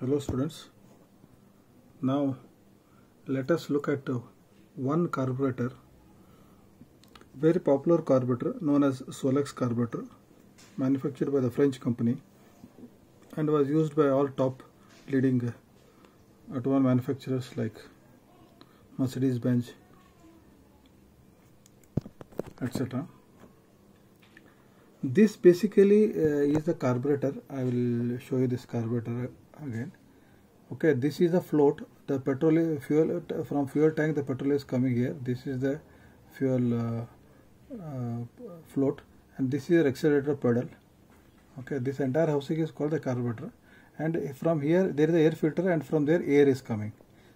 Hello students. Now let us look at uh, one carburetor, very popular carburetor known as Solex carburetor, manufactured by the French company and was used by all top leading uh, automobile manufacturers like Mercedes-Benz, etc. This basically uh, is the carburetor. I will show you this carburetor again. Okay, this is the float. The petrol fuel from fuel tank. The petrol is coming here. This is the fuel uh, uh, float, and this is your accelerator pedal. Okay, this entire housing is called the carburetor, and from here there is the air filter, and from there air is coming.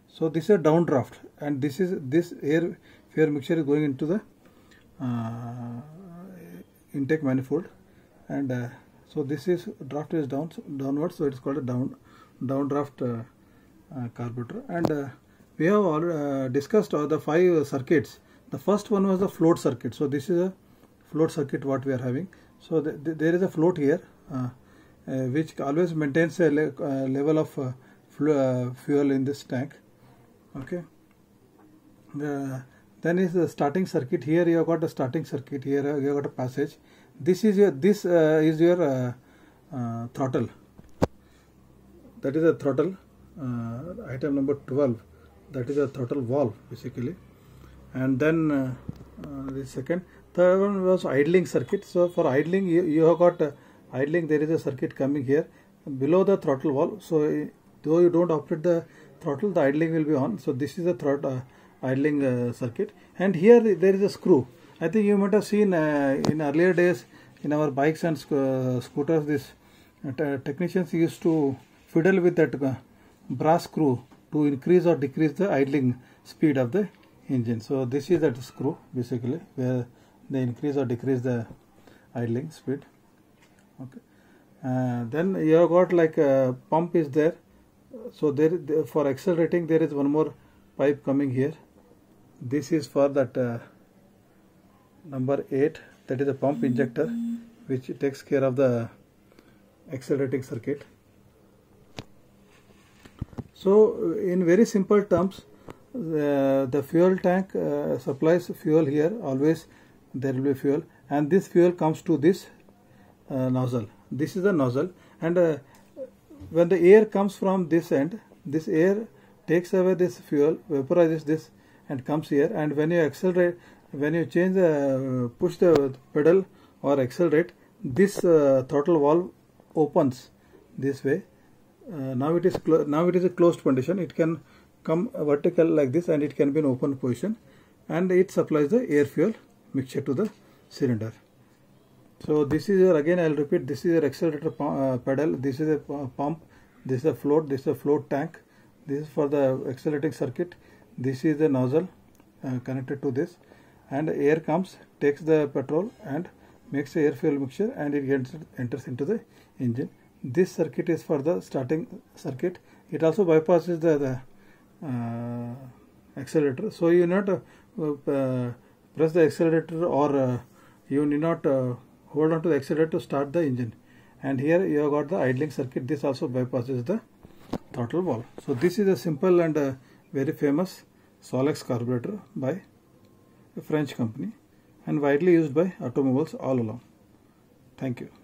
So this is a downdraft, and this is this air fuel mixture is going into the uh, intake manifold and uh, so this is draft is down downwards so it is called a down downdraft uh, uh, carburetor. And uh, we have already uh, discussed all the five circuits. The first one was the float circuit. So this is a float circuit what we are having. So th- th- there is a float here uh, uh, which always maintains a le- level of fuel in this tank. Okay? The, then is the starting circuit. Here you have got a starting circuit. Here you have got a passage this is your this uh, is your uh, uh, throttle. That is a throttle uh, item number 12 that is a throttle valve basically. And then uh, uh, the second third one was idling circuit. So for idling you, you have got idling there is a circuit coming here below the throttle valve. So uh, though you don't operate the throttle the idling will be on. So this is the throttle idling circuit. And here there is a screw i think you might have seen uh, in earlier days in our bikes and sc- uh, scooters this uh, technicians used to fiddle with that uh, brass screw to increase or decrease the idling speed of the engine. So this is that screw basically where they increase or decrease the idling speed. Okay. Uh, then you have got like a pump is there. So there for accelerating there is one more pipe coming here. This is for that uh, number 8 that is a pump injector which takes care of the accelerating circuit. So in very simple terms the, the fuel tank uh, supplies fuel here always there will be fuel. And this fuel comes to this uh, nozzle. This is the nozzle. And uh, when the air comes from this end this air takes away this fuel vaporizes this and comes here. And when you accelerate when you change the push the pedal or accelerate this uh, throttle valve opens this way. Uh, now it is now it is a closed condition. It can come vertical like this and it can be an open position. And it supplies the air fuel mixture to the cylinder. So this is your again I'll repeat this is your accelerator uh, pedal. This is a pump. This is a float. This is a float tank. This is for the accelerating circuit. This is the nozzle uh, connected to this and air comes takes the petrol and makes air fuel mixture and it gets enters into the engine. This circuit is for the starting circuit. It also bypasses the, the uh, accelerator. So you not uh, uh, press the accelerator or uh, you need not uh, hold on to the accelerator to start the engine. And here you have got the idling circuit. This also bypasses the throttle valve so this is a simple and uh, very famous Solex carburetor by a French company and widely used by automobiles all along. Thank you